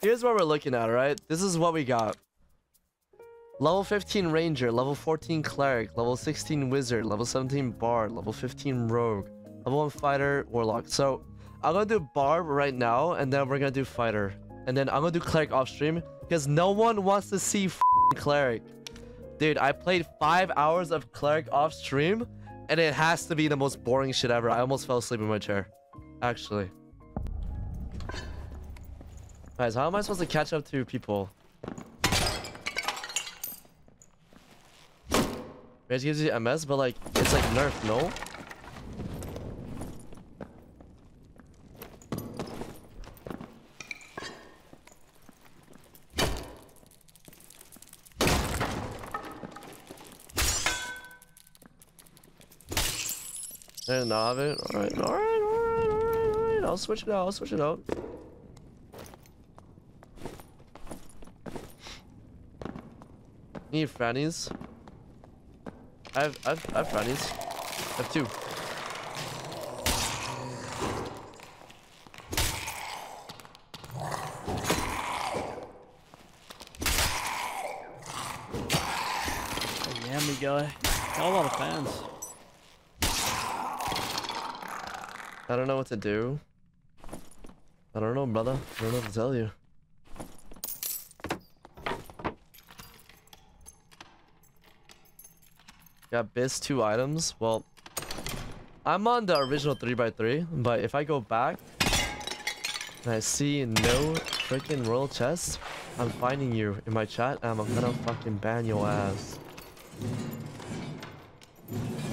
here's what we're looking at, right? This is what we got. Level 15 Ranger, level 14 Cleric, level 16 Wizard, level 17 Bard, level 15 Rogue, level 1 Fighter, Warlock. So, I'm gonna do Barb right now, and then we're gonna do Fighter. And then I'm gonna do Cleric off stream, because no one wants to see Cleric. Dude, I played 5 hours of Cleric off stream, and it has to be the most boring shit ever. I almost fell asleep in my chair. Actually. Guys, how am I supposed to catch up to people? Rage gives you MS, but like, it's like nerf, no? Have it. Alright, alright, alright, alright, alright. I'll switch it out, I'll switch it out. Need frannies. I have, I have, I have frannies. I have two. Yummy guy. Got a lot of fans. I don't know what to do. I don't know, brother. I don't know what to tell you. Got biz two items. Well, I'm on the original 3x3, but if I go back and I see no freaking royal chest, I'm finding you in my chat and I'm gonna fucking ban your ass.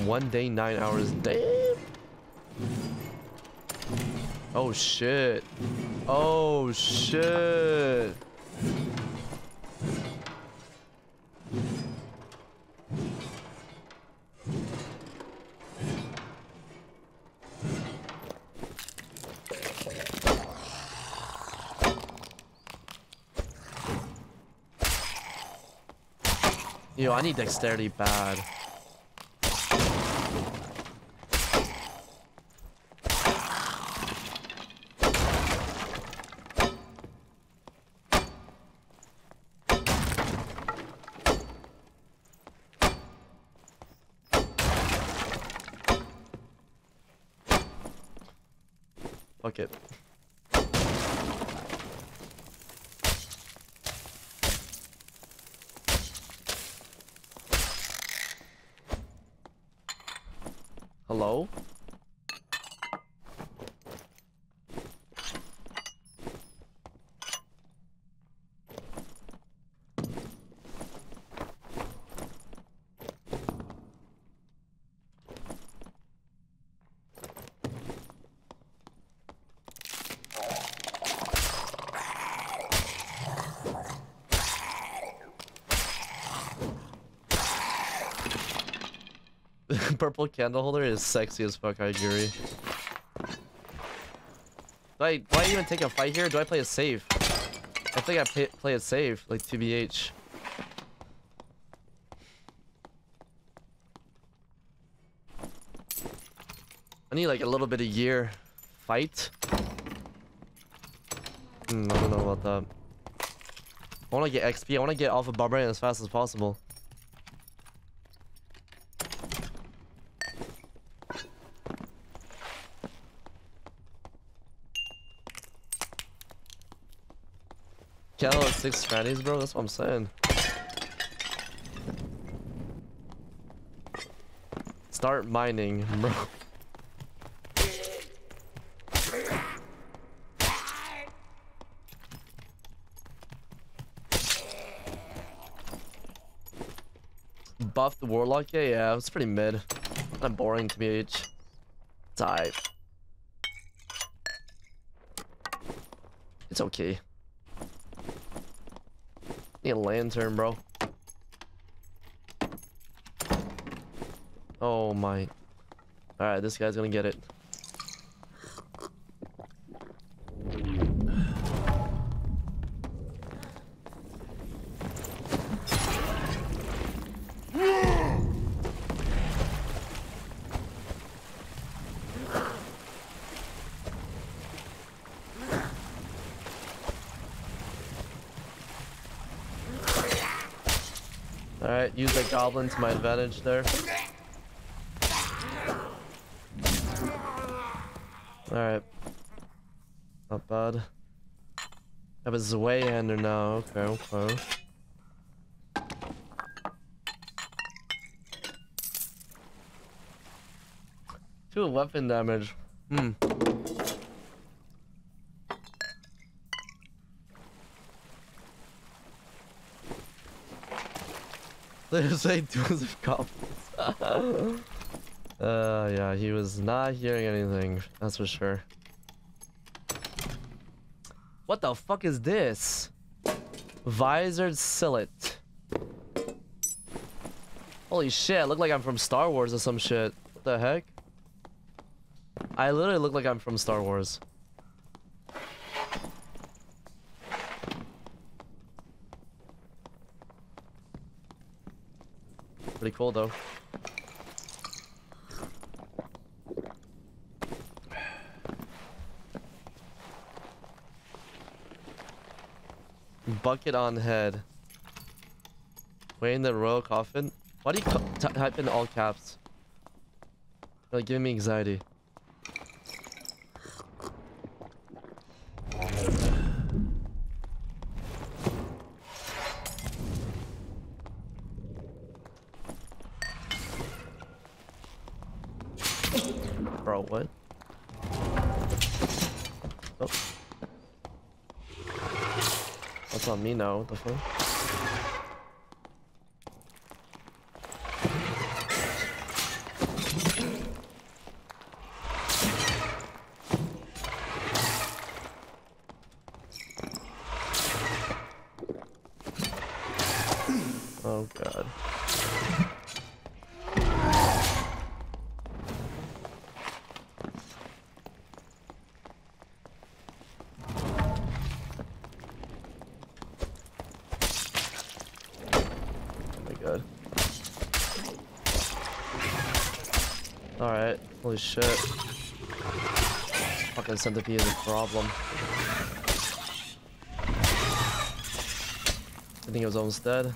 One day, nine hours. Damn. Oh shit. Oh shit. I need dexterity bad. Fuck it. Hello? Purple candle holder is sexy as fuck, I agree. Do I, do I even take a fight here? Do I play it safe? I think I play, play it safe, like TBH. I need like a little bit of year fight. Hmm, I don't know about that. I want to get XP. I want to get Alpha Barbarian as fast as possible. Six frannies, bro. That's what I'm saying. Start mining, bro. Buff the warlock? Yeah, yeah, it's pretty mid. Kind of boring to me, H. Die. It's okay. Need a lantern, bro. Oh my. Alright, this guy's gonna get it. Goblin to my advantage there. Alright. Not bad. I have a Zweihander now. Okay, okay. Two weapon damage. Hmm. There's duels of goblins. uh, yeah, he was not hearing anything. That's for sure. What the fuck is this? Visored Sallet. Holy shit, I look like I'm from Star Wars or some shit. What the heck? I literally look like I'm from Star Wars. Pretty cool though. Bucket on head. Wayne the royal coffin. Why do you type in all caps? Like giving me anxiety. Bro, what? Oh. That's on me what the fuck? Holy shit. Fucking centipede is a problem. I think it was almost dead.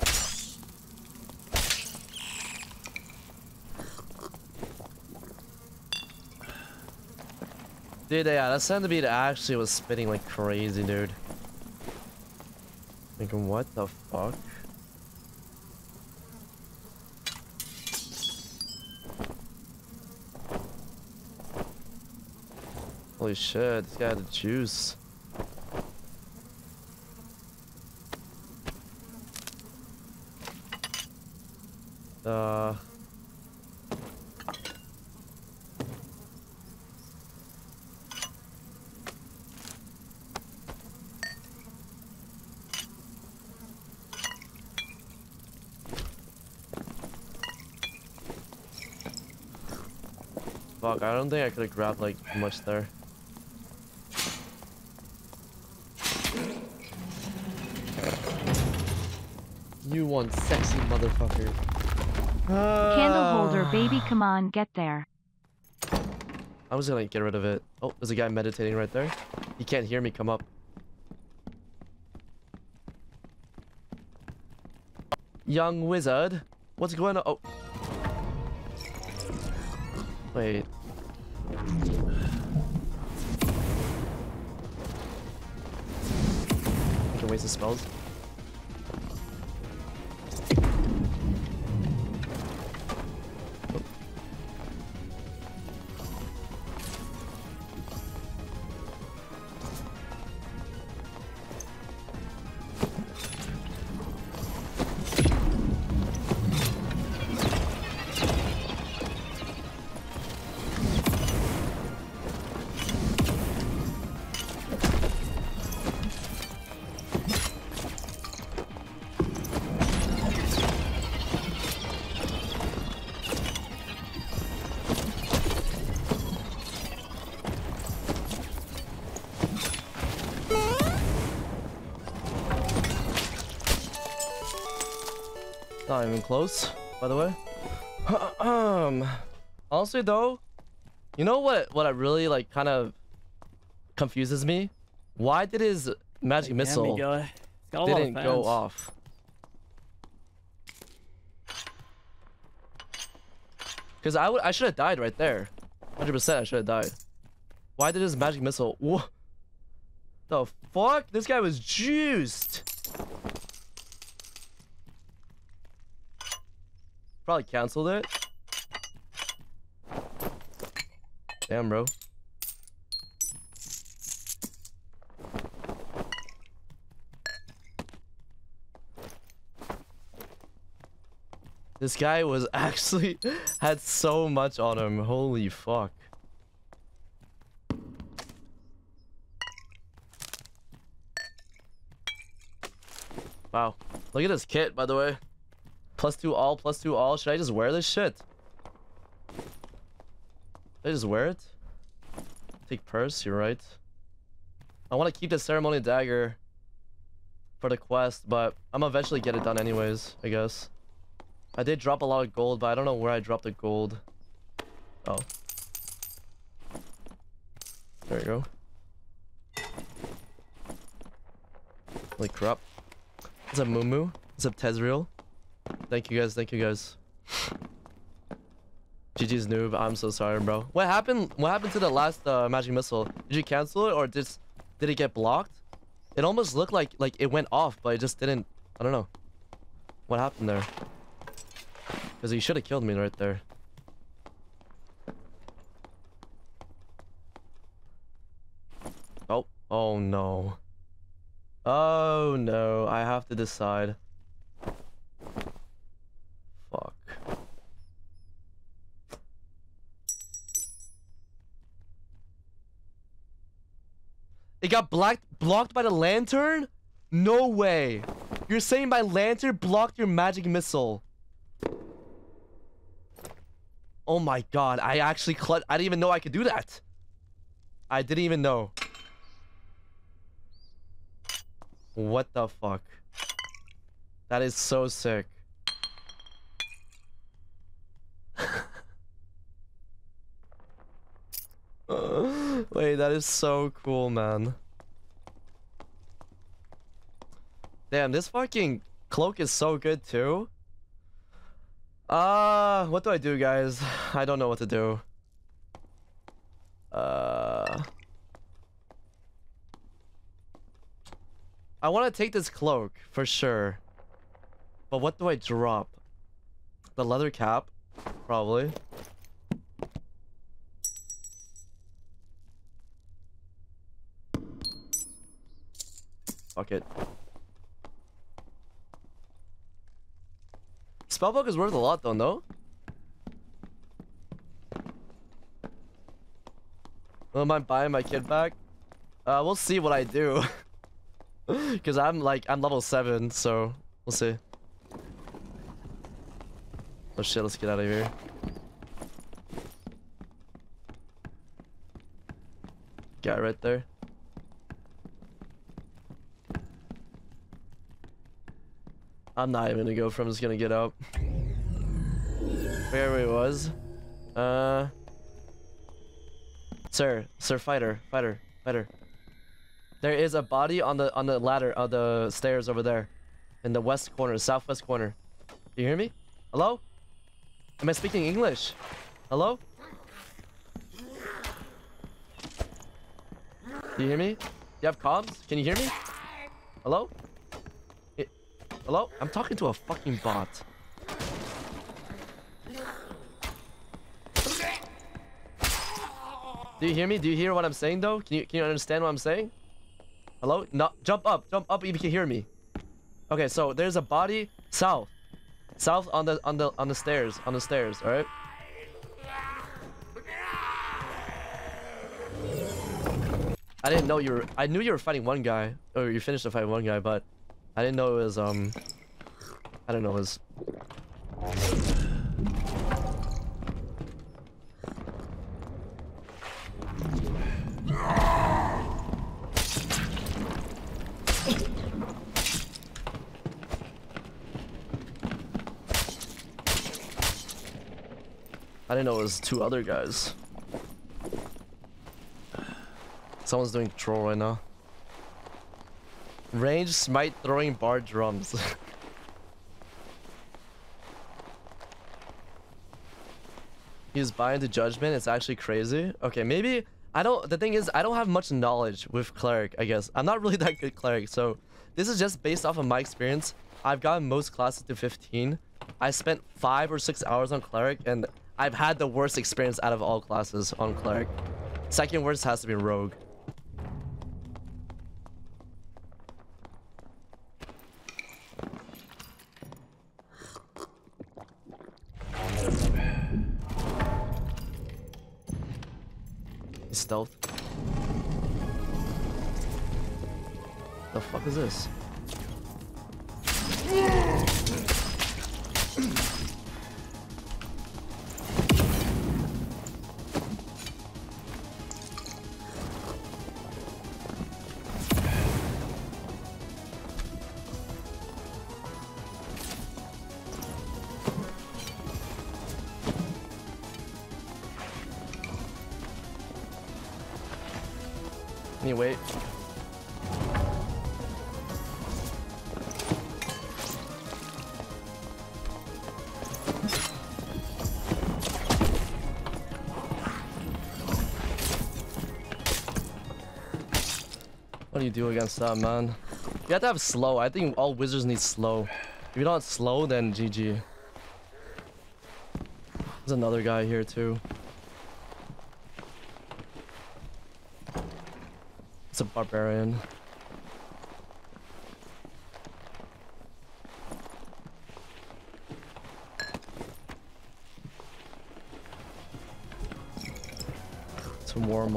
Dude, yeah, that centipede actually was spitting like crazy, dude. Thinking, what the fuck? Holy shit, this guy had the juice. Uh. Fuck, I don't think I could have grabbed like much there. You one sexy motherfucker. Candle holder, baby, come on, get there. I was gonna get rid of it. Oh, there's a guy meditating right there. He can't hear me come up. Young wizard, what's going on? Oh. Wait. I can waste the spells. Not even close, by the way. um, honestly though, you know what? What I really like kind of confuses me. Why did his magic missile didn't of go off? Because I would, I should have died right there. 100% I should have died. Why did his magic missile... What the fuck? This guy was juiced. Probably canceled it. Damn, bro. This guy was actually had so much on him. Holy fuck. Wow. Look at this kit, by the way. Plus two all, plus two all. Should I just wear this shit? Should I just wear it? Take purse, you're right. I want to keep the ceremony dagger for the quest, but I'm eventually get it done anyways, I guess. I did drop a lot of gold, but I don't know where I dropped the gold. Oh. There you go. Holy crap. What's up, Mumu? What's up, Tezreal? Thank you guys, thank you guys. GG's noob, I'm so sorry, bro. What happened? What happened to the last uh, magic missile? Did you cancel it or did did it get blocked? It almost looked like like it went off, but it just didn't. I don't know. What happened there? Because he should have killed me right there. Oh, oh no. Oh no, I have to decide. It got blocked blocked by the lantern? No way. You're saying my lantern blocked your magic missile. Oh my god, I actually clutch I didn't even know I could do that. I didn't even know. What the fuck? That is so sick. Wait, that is so cool, man. Damn, this fucking cloak is so good too. Uh, what do I do, guys? I don't know what to do. Uh... I want to take this cloak, for sure. But what do I drop? The leather cap? Probably. Fuck it. Spellbook is worth a lot though, no? Will I buying my kid back? Uh, we'll see what I do. Because I'm like, I'm level 7, so we'll see. Oh shit, let's get out of here. Guy right there. I'm not even gonna go from, I'm just gonna get up. Where he was. Uh... Sir, sir, fighter, fighter, fighter. There is a body on the on the ladder of the stairs over there, in the west corner, southwest corner. Do you hear me? Hello? Am I speaking English? Hello? Do you hear me? You have comms? Can you hear me? Hello? Hello? I'm talking to a fucking bot. Do you hear me? Do you hear what I'm saying though? Can you can you understand what I'm saying? Hello? No, jump up, jump up if you can hear me. Okay, so there's a body south. South on the on the on the stairs, on the stairs, alright? I didn't know you were I knew you were fighting one guy. Or you finished the fight one guy, but I didn't know it was um I don't know it was I didn't know it was two other guys. Someone's doing control right now. Range smite throwing bar drums. He's buying the judgment. It's actually crazy. Okay, maybe I don't. The thing is, I don't have much knowledge with cleric. I guess I'm not really that good cleric. So this is just based off of my experience. I've gotten most classes to 15. I spent five or six hours on cleric, and I've had the worst experience out of all classes on cleric. Second worst has to be rogue. Stealth. The fuck is this? Do you do against that, man? You have to have slow. I think all wizards need slow. If you don't slow, then GG. There's another guy here, too. It's a barbarian. It's a war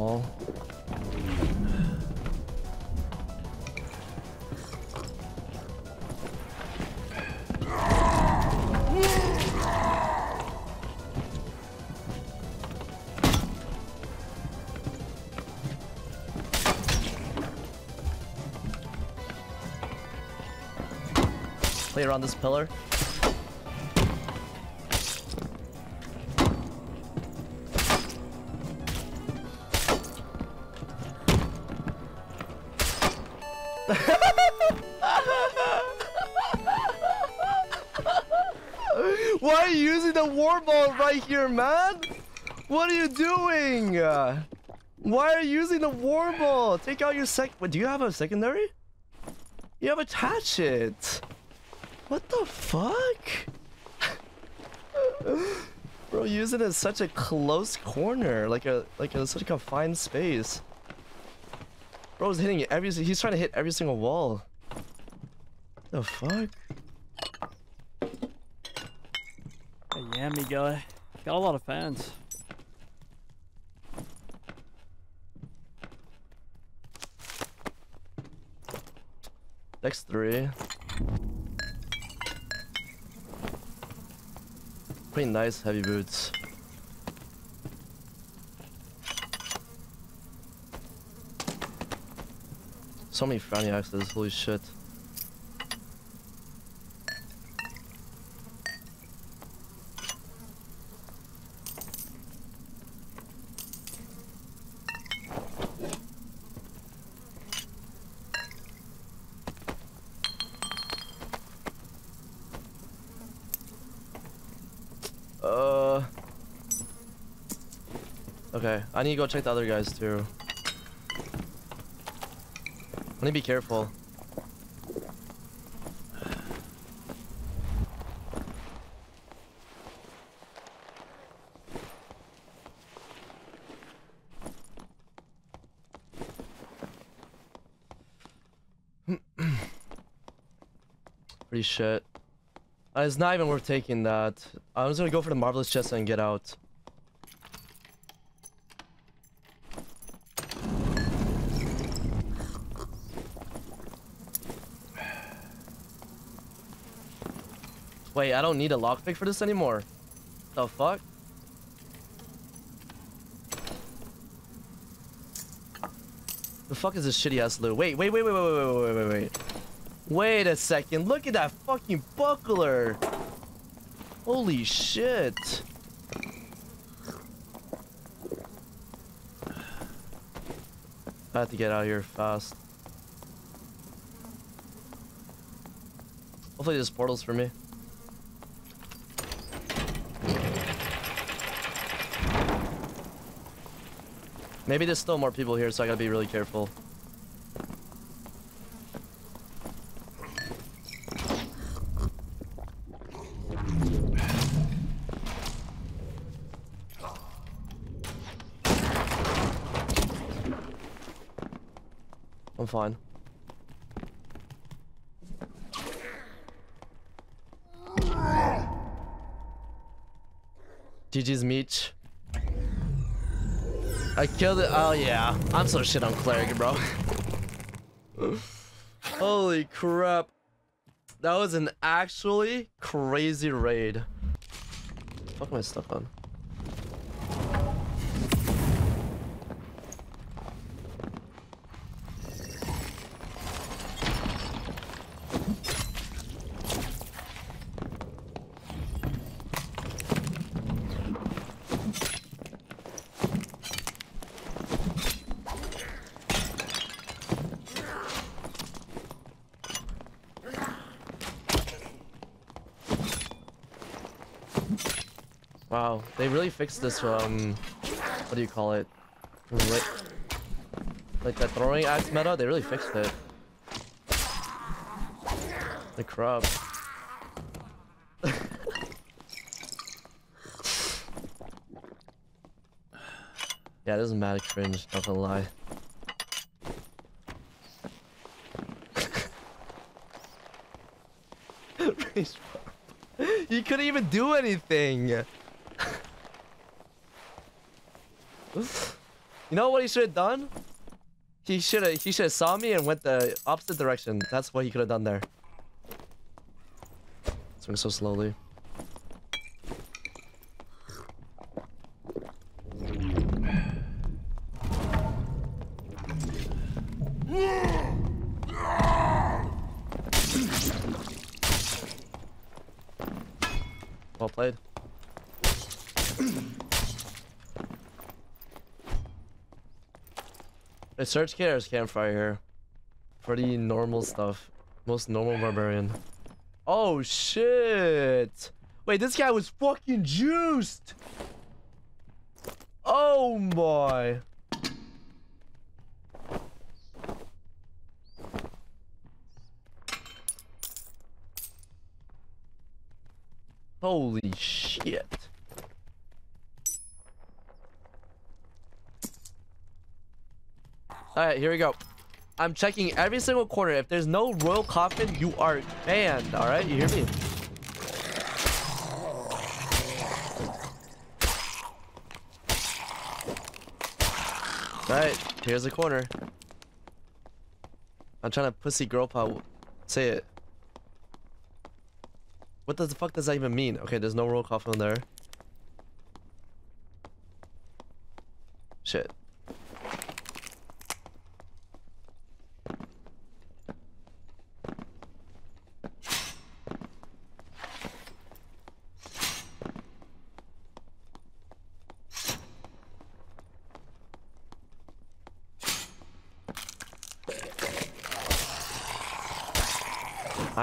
Play around this pillar. Why are you using the war ball right here, man? What are you doing? Why are you using the war ball? Take out your sec. What, do you have a secondary? You have attach it. What the fuck? Bro, use it as such a close corner, like a like a such a confined space. Bro's hitting every. He's trying to hit every single wall. The fuck? A Yami guy. Got a lot of fans. Next three. Pretty nice heavy boots. So many franny axes, holy shit. Uh. Okay, I need to go check the other guys too. I need to be careful. Pretty shit. Uh, it's not even worth taking that. I'm just gonna go for the marvelous chest and get out. Wait, I don't need a lockpick for this anymore. The fuck? The fuck is this shitty ass loot? Wait, wait, wait, wait, wait, wait, wait, wait, wait, wait. Wait a second. Look at that fucking buckler. Holy shit. I have to get out of here fast. Hopefully there's portals for me. Maybe there's still more people here, so I gotta be really careful. I'm fine. GG's Meech. I killed it. Oh yeah, I'm so shit on cleric, bro. Holy crap. That was an actually crazy raid. Fuck my stuff on. Wow, fixed this, um, what do you call it? Like, like that throwing axe meta, they really fixed it. The crap. yeah, this is mad cringe, not gonna lie. he couldn't even do anything. You know what he should have done? He should have he should have saw me and went the opposite direction. That's what he could have done there. Swing so slowly. Well played. A search kit campfire here? Pretty normal stuff. Most normal barbarian. Oh shit! Wait, this guy was fucking juiced! Oh my! Holy shit. Alright, here we go. I'm checking every single corner. If there's no royal coffin, you are banned. Alright, you hear me? Alright, here's the corner. I'm trying to pussy girl pop. Say it. What the fuck does that even mean? Okay, there's no roll coffin there. Shit.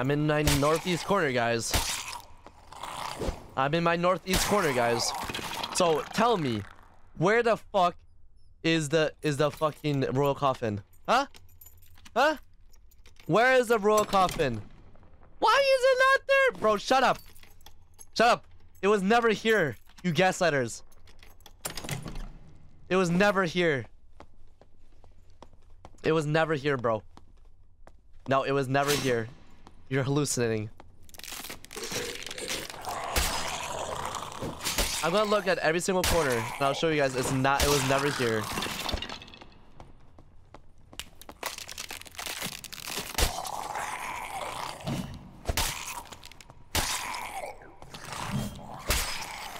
I'm in my northeast corner, guys. I'm in my northeast corner, guys. So tell me, where the fuck is the is the fucking royal coffin? Huh? Huh? Where is the royal coffin? Why is it not there? Bro, shut up. Shut up. It was never here, you gaslighters. It was never here. It was never here, bro. No, it was never here. You're hallucinating. I'm gonna look at every single corner and I'll show you guys it's not it was never here.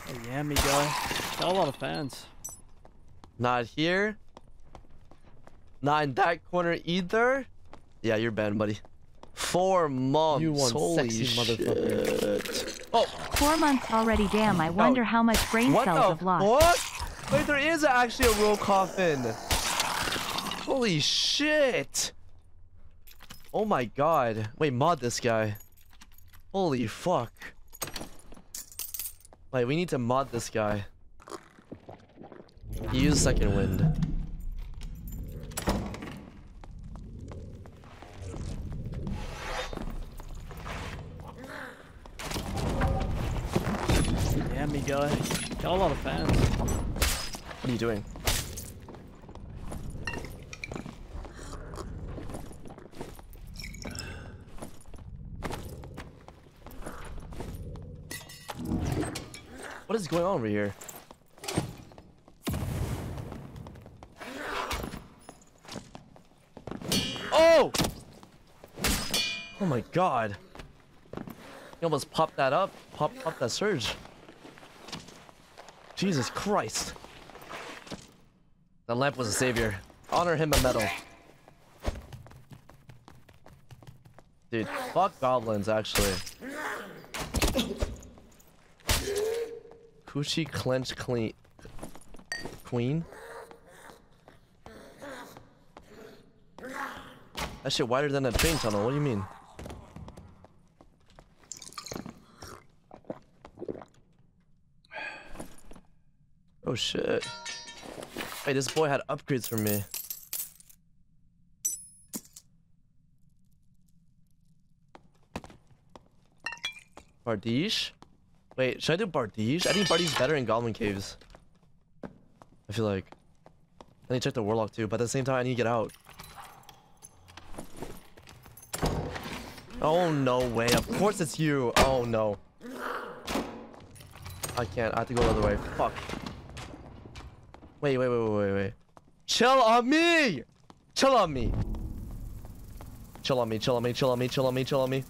Oh, yeah, me guy. Got a lot of fans. Not here. Not in that corner either. Yeah, you're banned, buddy. Four months. You one Holy sexy shit. motherfucker. Oh, Four months already. Damn, I wonder oh. how much brain what cells the have lost. fuck? Wait, there is actually a real coffin. Holy shit. Oh my god. Wait, mod this guy. Holy fuck. Wait, we need to mod this guy. Use second wind. Guy. Got a lot of fans. What are you doing? What is going on over here? Oh! Oh my god. You almost popped that up. Pop, pop that surge. Jesus Christ. The lamp was a savior. Honor him a medal. Dude, fuck goblins, actually. Coochie clench clean. Queen? That shit wider than a train tunnel, what do you mean? Oh shit. Hey, this boy had upgrades for me. Bardiche? Wait, should I do Bardiche? I think Bardiche's better in Goblin Caves. I feel like. I need to check the Warlock too, but at the same time, I need to get out. Oh, no way. Of course it's you. Oh, no. I can't. I have to go the other way. Fuck. Wait, wait, wait, wait, wait, wait. Chill on me! Chill on me. Chill on me, chill on me, chill on me, chill on me, chill on me.